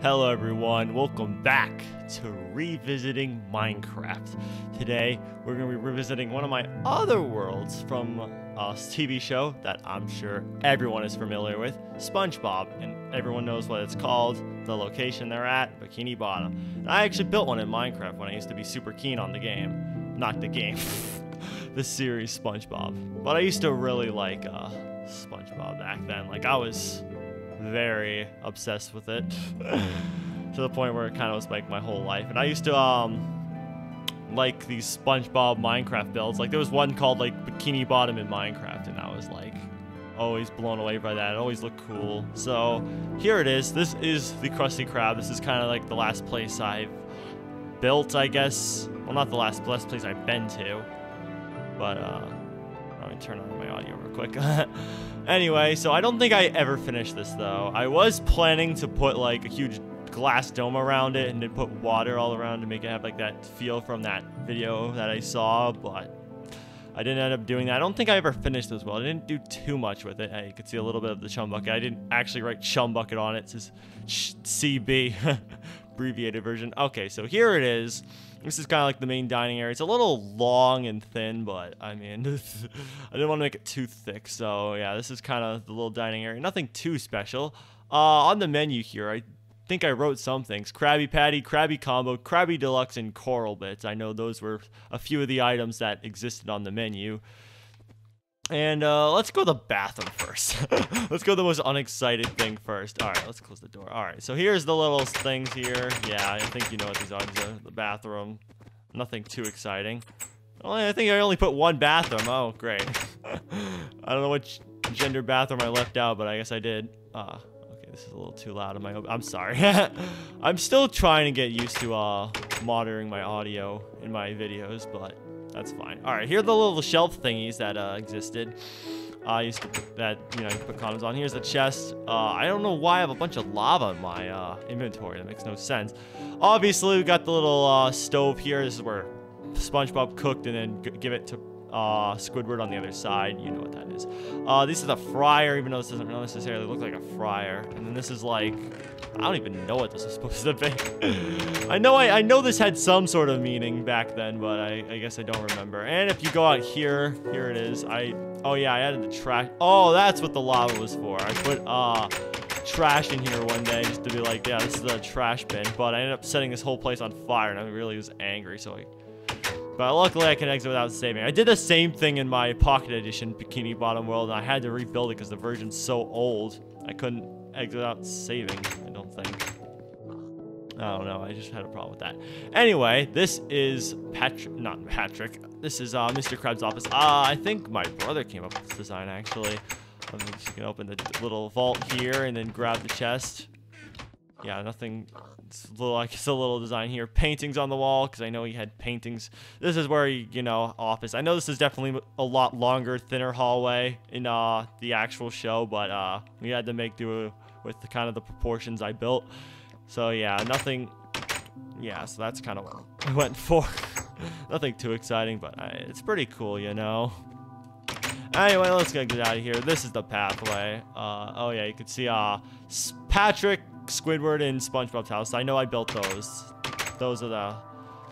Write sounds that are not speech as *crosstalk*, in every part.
Hello everyone, welcome back to Revisiting Minecraft. Today, we're going to be revisiting one of my other worlds from a TV show that I'm sure everyone is familiar with, SpongeBob, and everyone knows what it's called, the location they're at, Bikini Bottom. And I actually built one in Minecraft when I used to be super keen on the game. Not the game, *laughs* the series SpongeBob. But I used to really like uh, SpongeBob back then. Like, I was very obsessed with it *sighs* to the point where it kind of was like my whole life. And I used to um like these SpongeBob Minecraft builds. Like there was one called like Bikini Bottom in Minecraft, and I was like always blown away by that. It always looked cool. So here it is. This is the Krusty Krab. This is kind of like the last place I've built, I guess. Well, not the last last place I've been to, but uh, let me turn on my audio real quick. *laughs* Anyway, so I don't think I ever finished this though. I was planning to put like a huge glass dome around it and then put water all around to make it have like that feel from that video that I saw, but I didn't end up doing that. I don't think I ever finished this well. I didn't do too much with it. Hey, you could see a little bit of the chum bucket. I didn't actually write chum bucket on it. It says CB, *laughs* abbreviated version. Okay, so here it is. This is kind of like the main dining area. It's a little long and thin, but I mean, *laughs* I didn't want to make it too thick. So yeah, this is kind of the little dining area. Nothing too special. Uh, on the menu here, I think I wrote some things. Krabby Patty, Krabby Combo, Krabby Deluxe, and Coral Bits. I know those were a few of the items that existed on the menu. And uh, let's go to the bathroom first. *laughs* let's go to the most unexcited thing first. All right, let's close the door. All right, so here's the little things here. Yeah, I think you know what these are. These are the bathroom. Nothing too exciting. I think I only put one bathroom. Oh, great. *laughs* I don't know which gender bathroom I left out, but I guess I did. Uh, okay, this is a little too loud. In my I'm sorry. *laughs* I'm still trying to get used to uh, monitoring my audio in my videos, but that's fine. All right, here are the little shelf thingies that uh, existed. I used to put that, you know, put condoms on. Here's the chest. Uh, I don't know why I have a bunch of lava in my uh, inventory. That makes no sense. Obviously, we got the little uh, stove here. This is where SpongeBob cooked and then give it to uh, Squidward on the other side. You know what that is. Uh, this is a fryer, even though this doesn't necessarily look like a fryer. And then this is like, I don't even know what this is *laughs* supposed to be. I know I, I know this had some sort of meaning back then, but I, I guess I don't remember. And if you go out here, here it is. I, oh yeah, I added the trash. Oh, that's what the lava was for. I put, uh, trash in here one day just to be like, yeah, this is a trash bin. But I ended up setting this whole place on fire, and I really was angry, so I but luckily I can exit without saving. I did the same thing in my Pocket Edition Bikini Bottom World, and I had to rebuild it because the version's so old. I couldn't exit without saving, I don't think. I don't know, I just had a problem with that. Anyway, this is Patrick, not Patrick. This is uh, Mr. Krabs' office. Uh, I think my brother came up with this design, actually. I'm just gonna open the little vault here and then grab the chest. Yeah, nothing it's a little like it's a little design here. Paintings on the wall because I know he had paintings. This is where he, you know, office. I know this is definitely a lot longer, thinner hallway in uh the actual show, but uh we had to make do with the kind of the proportions I built. So yeah, nothing. Yeah, so that's kind of what I went *laughs* for. nothing too exciting, but uh, it's pretty cool, you know. Anyway, let's get out of here. This is the pathway. Uh, oh yeah, you can see uh, Patrick Squidward and SpongeBob's house. I know I built those. Those are the...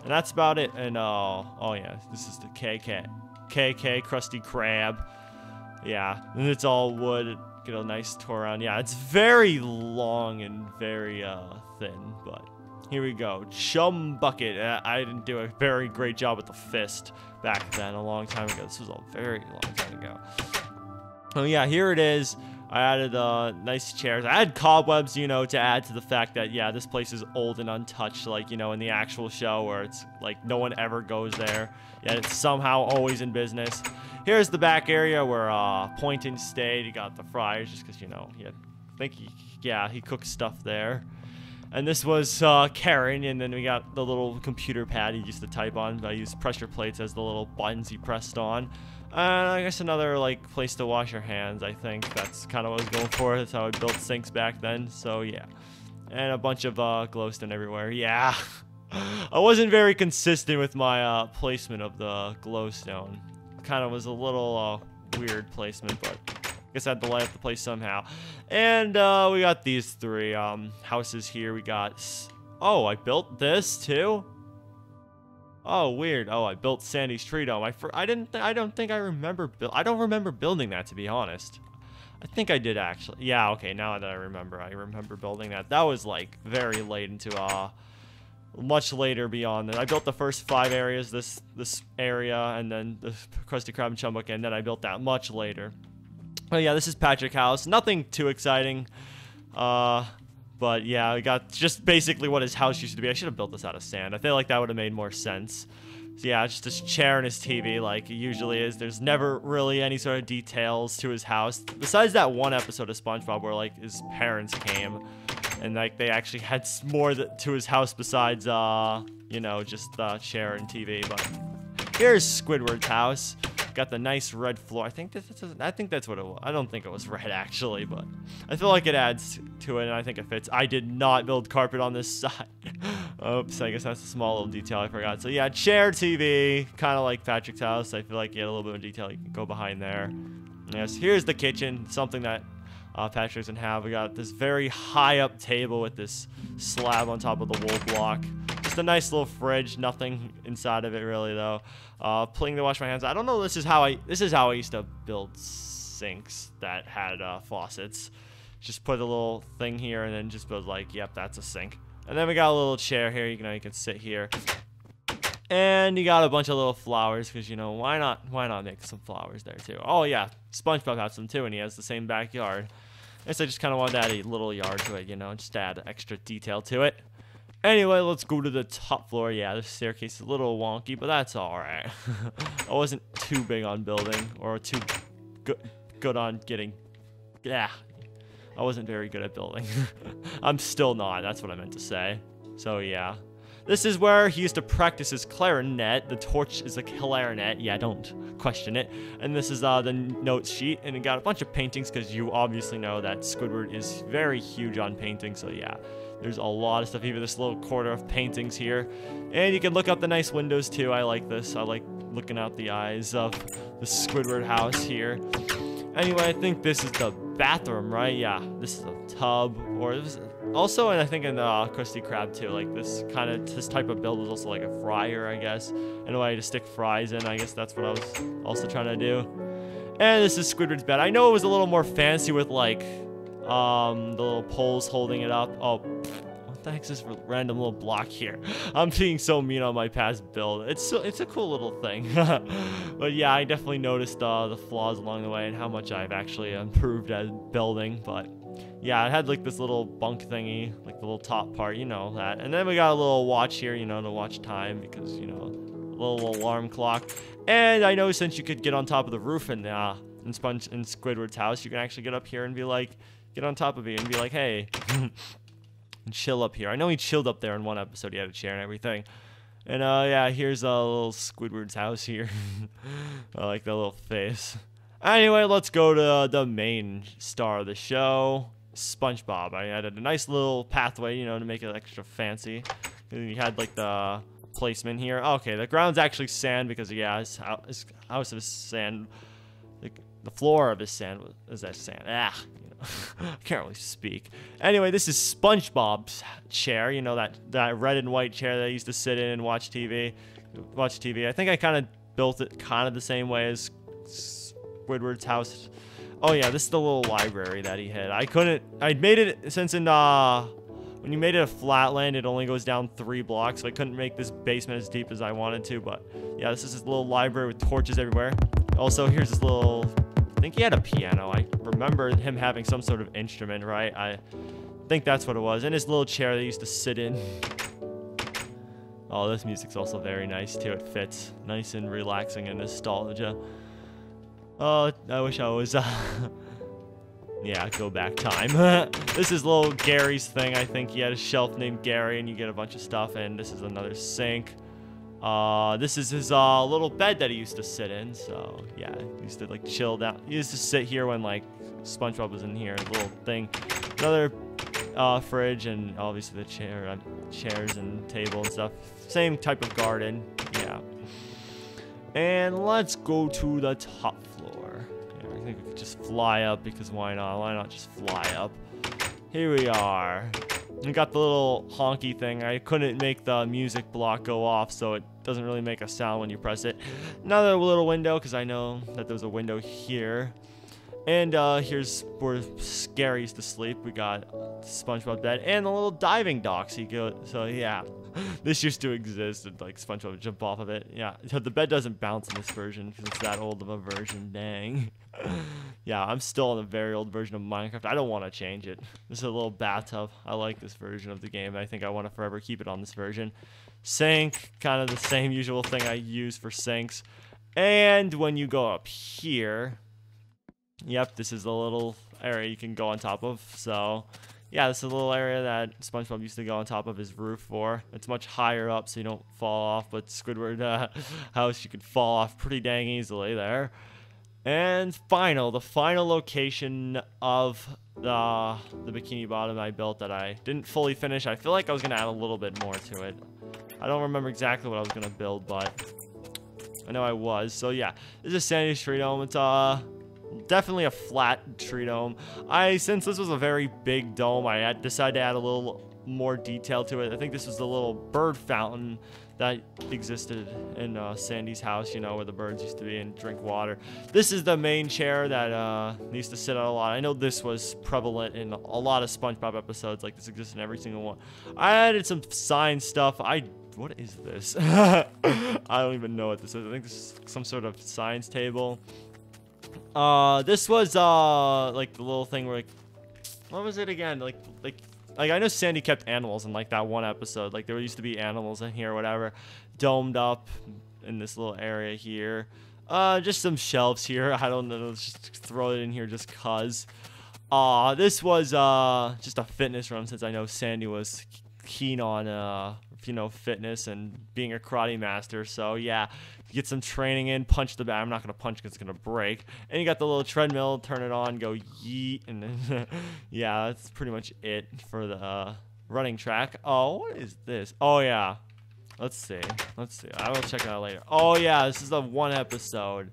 And that's about it. And, uh, oh, yeah. This is the KK. KK, Krusty Krab. Yeah. And it's all wood. Get a nice tour around. Yeah, it's very long and very, uh, thin. But here we go. Chum Bucket. Uh, I didn't do a very great job with the fist back then, a long time ago. This was a very long time ago. Oh, yeah, here it is. I added uh, nice chairs. I had cobwebs, you know, to add to the fact that, yeah, this place is old and untouched, like, you know, in the actual show where it's like no one ever goes there, yet it's somehow always in business. Here's the back area where uh, Plankton stayed. He got the fryers just because, you know, he had, I think, he, yeah, he cooked stuff there. And this was uh, Karen, and then we got the little computer pad he used to type on. I used pressure plates as the little buttons he pressed on. And I guess another like place to wash your hands. I think that's kind of what I was going for. That's how I built sinks back then. So yeah, and a bunch of uh, glowstone everywhere. Yeah, *laughs* I wasn't very consistent with my uh, placement of the glowstone. Kind of was a little uh, weird placement, but I guess I had to light up the place somehow. And uh, we got these three um, houses here. We got... Oh, I built this too? Oh, weird. Oh, I built Sandy's tree dome. I, I didn't. I don't think I remember. I don't remember building that to be honest. I think I did actually. Yeah. Okay. Now that I remember, I remember building that. That was like very late into uh, much later beyond that. I built the first five areas. This this area, and then the Krusty Krab and Chumbuck, and then I built that much later. Oh yeah, this is Patrick House. Nothing too exciting. Uh, but yeah, I got just basically what his house used to be. I should have built this out of sand. I feel like that would have made more sense. So yeah, just his chair and his TV like it usually is. There's never really any sort of details to his house. Besides that one episode of SpongeBob where like his parents came and like they actually had more to his house besides uh, you know, just the chair and TV, but here's Squidward's house. Got the nice red floor. I think that's I think that's what it was. I don't think it was red actually, but I feel like it adds to it, and I think it fits. I did not build carpet on this *laughs* side. Oops, I guess that's a small little detail I forgot. So yeah, chair TV, kind of like Patrick's house. I feel like you had a little bit of detail. You can go behind there. Yes, here's the kitchen. Something that uh, Patrick doesn't have. We got this very high up table with this slab on top of the wool block. Just a nice little fridge. Nothing inside of it really though. Uh, playing to wash my hands. I don't know. This is how I. This is how I used to build sinks that had uh, faucets. Just put a little thing here and then just build like, yep, that's a sink. And then we got a little chair here. You know, you can sit here. And you got a bunch of little flowers because you know why not? Why not make some flowers there too? Oh yeah, SpongeBob has some too, and he has the same backyard. I guess I just kind of wanted to add a little yard to it, you know, just add extra detail to it. Anyway, let's go to the top floor. Yeah, the staircase is a little wonky, but that's alright. *laughs* I wasn't too big on building, or too good, on getting... Yeah, I wasn't very good at building. *laughs* I'm still not, that's what I meant to say. So yeah. This is where he used to practice his clarinet. The torch is a clarinet. Yeah, don't question it. And this is uh, the notes sheet. And it got a bunch of paintings because you obviously know that Squidward is very huge on painting. So yeah, there's a lot of stuff. Even this little corner of paintings here. And you can look up the nice windows too. I like this. I like looking out the eyes of the Squidward house here. Anyway, I think this is the bathroom, right? Yeah, this is a tub. Or also, and I think in the uh, Krusty Krab too, like this kind of, this type of build is also like a fryer, I guess. In a way to stick fries in, I guess that's what I was also trying to do. And this is Squidward's bed. I know it was a little more fancy with like, um, the little poles holding it up. Oh, what the heck's this random little block here? *laughs* I'm being so mean on my past build. It's so, it's a cool little thing. *laughs* but yeah, I definitely noticed uh, the flaws along the way and how much I've actually improved at building. But yeah, it had like this little bunk thingy, like the little top part, you know that. And then we got a little watch here, you know, to watch time because, you know, a little alarm clock. And I know since you could get on top of the roof in, uh, in, Sponge, in Squidward's house, you can actually get up here and be like, get on top of it and be like, hey, *laughs* chill up here. I know he chilled up there in one episode. He had a chair and everything. And uh, yeah, here's a uh, little Squidward's house here. *laughs* I like that little face. Anyway, let's go to the main star of the show. SpongeBob. I added a nice little pathway, you know, to make it extra fancy. And You had like the placement here. Okay, the ground's actually sand because yeah, his house, his house is sand. The, the floor of his sand is that sand. Ah, you I *laughs* can't really speak. Anyway, this is SpongeBob's chair. You know that that red and white chair that I used to sit in and watch TV. Watch TV. I think I kind of built it kind of the same way as Squidward's house Oh yeah, this is the little library that he had. I couldn't, I made it, since in, uh, when you made it a flatland, it only goes down three blocks, so I couldn't make this basement as deep as I wanted to, but yeah, this is his little library with torches everywhere. Also, here's this little, I think he had a piano. I remember him having some sort of instrument, right? I think that's what it was. And his little chair that he used to sit in. Oh, this music's also very nice too. It fits nice and relaxing and nostalgia. Oh, I wish I was, *laughs* uh, yeah, go back time. *laughs* this is little Gary's thing. I think he had a shelf named Gary, and you get a bunch of stuff, and this is another sink. Uh, this is his, uh, little bed that he used to sit in, so, yeah, he used to, like, chill down. He used to sit here when, like, SpongeBob was in here, little thing. Another, uh, fridge, and obviously the chair, uh, chairs and table and stuff. Same type of garden, yeah. And let's go to the top floor. Yeah, I think we could just fly up because why not? Why not just fly up? Here we are. We got the little honky thing. I couldn't make the music block go off, so it doesn't really make a sound when you press it. Another little window, because I know that there's a window here. And uh, here's where Scary's to sleep. We got SpongeBob bed and the little diving docks. He go. So yeah, *laughs* this used to exist, and like SpongeBob would jump off of it. Yeah, so the bed doesn't bounce in this version because it's that old of a version. Dang. *laughs* yeah, I'm still on a very old version of Minecraft. I don't want to change it. *laughs* This is a little bathtub. I like this version of the game. I think I want to forever keep it on this version. Sink, kind of the same usual thing I use for sinks. And when you go up here, Yep, this is the little area you can go on top of. So, yeah, this is a little area that SpongeBob used to go on top of his roof for. It's much higher up so you don't fall off, but Squidward *laughs* uh, house you could fall off pretty dang easily there. And final, the final location of the, the Bikini Bottom I built that I didn't fully finish. I feel like I was going to add a little bit more to it. I don't remember exactly what I was going to build, but I know I was. So yeah, this is Sandy's Tree Dome. It's uh definitely a flat tree dome. I, since this was a very big dome, I had decided to add a little more detail to it. I think this was the little bird fountain that existed in uh, Sandy's house, you know, where the birds used to be and drink water. This is the main chair that uh, needs to sit on a lot. I know this was prevalent in a lot of SpongeBob episodes, like this exists in every single one. I added some sign stuff. I what is this? *laughs* I don't even know what this is. I think this is some sort of science table. Uh, this was, uh, like, the little thing where, like, what was it again? Like, like, like, I know Sandy kept animals in, like, that one episode. Like, there used to be animals in here whatever, domed up in this little area here. Uh, just some shelves here. *laughs* I don't know. Let's just throw it in here just cuz. Uh, this was, uh, just a fitness room since I know Sandy was keen on, uh, you know, fitness and being a karate master. So, yeah, get some training in, punch the bag. I'm not to punch because it's to break. And you got the little treadmill, turn it on, go yeet. And then, *laughs* yeah, that's pretty much it for the uh, running track. Oh, what is this? Oh, yeah. Let's see. Let's see. I will check it out later. Oh, yeah, this is the one episode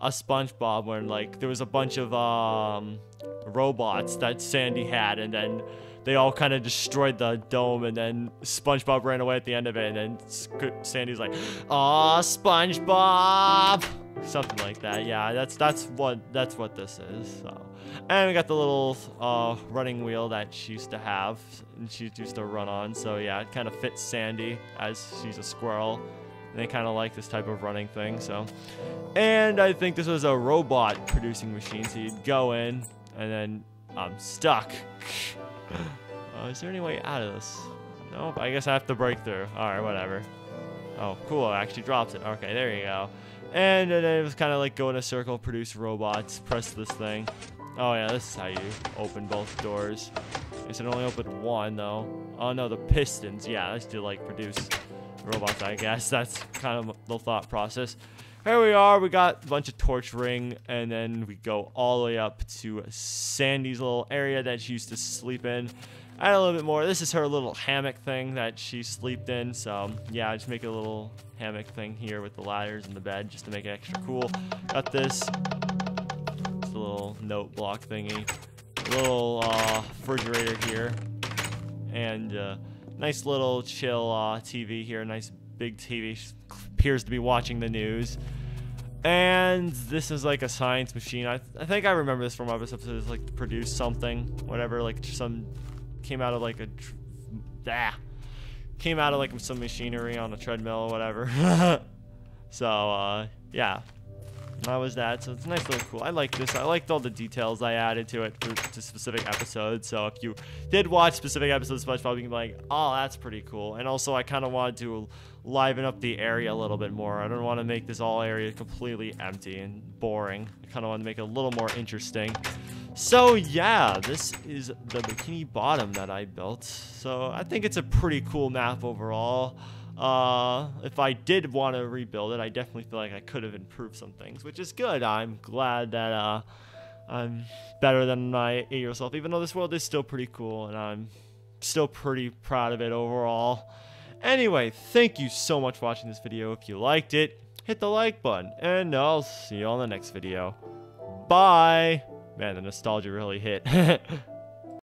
a SpongeBob when, like, there was a bunch of um, robots that Sandy had, and then they all kind of destroyed the dome, and then SpongeBob ran away at the end of it, and then Sandy's like, "Aw, SpongeBob," something like that. Yeah, that's that's what that's what this is. So. And we got the little uh, running wheel that she used to have, and she used to run on. So yeah, it kind of fits Sandy as she's a squirrel. And they kind of like this type of running thing. So, and I think this was a robot producing machine. So you'd go in, and then I'm stuck. *laughs* Uh, is there any way out of this? Nope, I guess I have to break through. Alright, whatever. Oh, cool, it actually drops it. Okay, there you go. And then it was kind of like go in a circle, produce robots, press this thing. Oh yeah, this is how you open both doors. I said only open one though. Oh no, the pistons. Yeah, that's to like produce robots, I guess. *laughs* That's kind of the thought process. Here we are. We got a bunch of torch ring, and then we go all the way up to Sandy's little area that she used to sleep in. Add a little bit more. This is her little hammock thing that she slept in. So yeah, just make a little hammock thing here with the ladders and the bed just to make it extra cool. Got this. It's a little note block thingy. A little uh, refrigerator here. And uh, nice little chill uh, TV here. Nice big TV. Appears to be watching the news. And this is like a science machine. I, th I think I remember this from other episodes, like produce something, whatever, like some came out of like a ah, came out of like some machinery on a treadmill or whatever. *laughs* so uh, yeah, that was that. So it's a nice little cool. I like this. I liked all the details I added to it for, to specific episodes. So if you did watch specific episodes of SpongeBob, you can be like, oh, that's pretty cool. And also, I kind of wanted to liven up the area a little bit more. I don't want to make this all area completely empty and boring. I kind of want to make it a little more interesting. So yeah, this is the Bikini Bottom that I built. So I think it's a pretty cool map overall. Uh, if I did want to rebuild it, I definitely feel like I could have improved some things, which is good. I'm glad that uh, I'm better than my eight year old self, even though this world is still pretty cool, and I'm still pretty proud of it overall. Anyway, thank you so much for watching this video. If you liked it, hit the like button, and I'll see you on the next video. Bye. Man, the nostalgia really hit. *laughs*